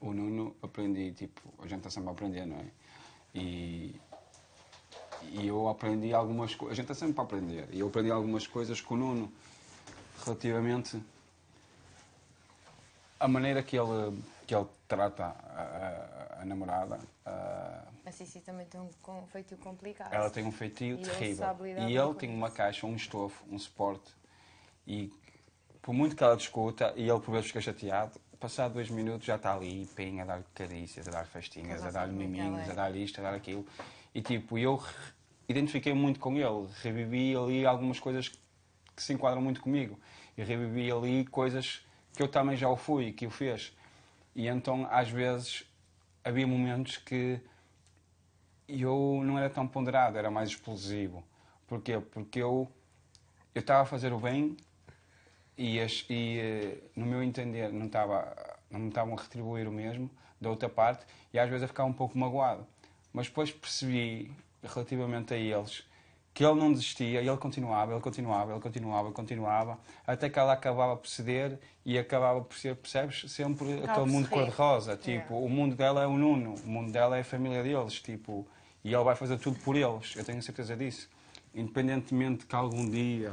o Nuno aprendi, tipo, a gente está sempre a aprender, não é? E, e eu aprendi algumas coisas, a gente está sempre a aprender, e eu aprendi algumas coisas com o Nuno relativamente a maneira que ele, que ele trata a, a, a namorada. a- A Cici também tem um feitio complicado. ela tem um feitio E ele terrível. lidar E ele tem uma caixa, um estofo, um suporte. E por muito que ela discuta, e ele por vezes fica chateado, passado dois minutos já está ali, pem, a dar carícias, a dar festinhas, a dar miminhos, a é. dar isto, a dar aquilo. E tipo, eu identifiquei muito com ele, revivi ali algumas coisas que se enquadram muito comigo. E revivi ali coisas que eu também já o fui, que o fez. E então, às vezes, havia momentos que eu não era tão ponderado, era mais explosivo. Porquê? Porque eu eu estava a fazer o bem e, as- e, eh, no meu entender não estava não me estavam a retribuir o mesmo da outra parte e às vezes eu ficava um pouco magoado. Mas depois percebi relativamente a eles que ele não desistia, e ele continuava, ele continuava, ele continuava, ele continuava, até que ela acabava por ceder e acabava por ser, percebes, sempre Acaba aquele mundo cor-de-rosa. Tipo, o mundo dela é o Nuno, o mundo dela é a família deles, tipo, e ele vai fazer tudo por eles, eu tenho certeza disso. Independentemente que algum dia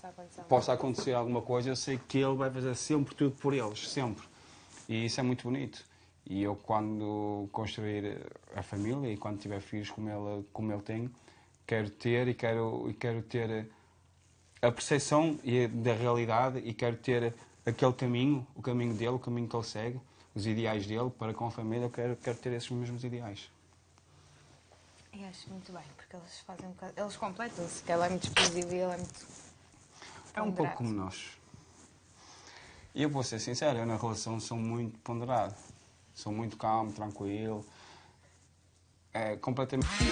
Possa acontecer. possa acontecer alguma coisa, eu sei que ele vai fazer sempre tudo por eles, sempre. E isso é muito bonito. E eu, quando construir a família e quando tiver filhos como ele, como ele tem, quero ter e quero, e quero ter a percepção da realidade e quero ter aquele caminho, o caminho dele, o caminho que ele segue, os ideais dele para com a família, eu quero, quero ter esses mesmos ideais. E acho muito bem, porque eles fazem um bocado. Eles completam-se, que ela é muito explosiva e ele é muito. É um pouco como nós. E eu vou ser sincero, eu na relação sou muito ponderado. Sou muito calmo, tranquilo. É completamente.